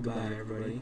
Goodbye, everybody.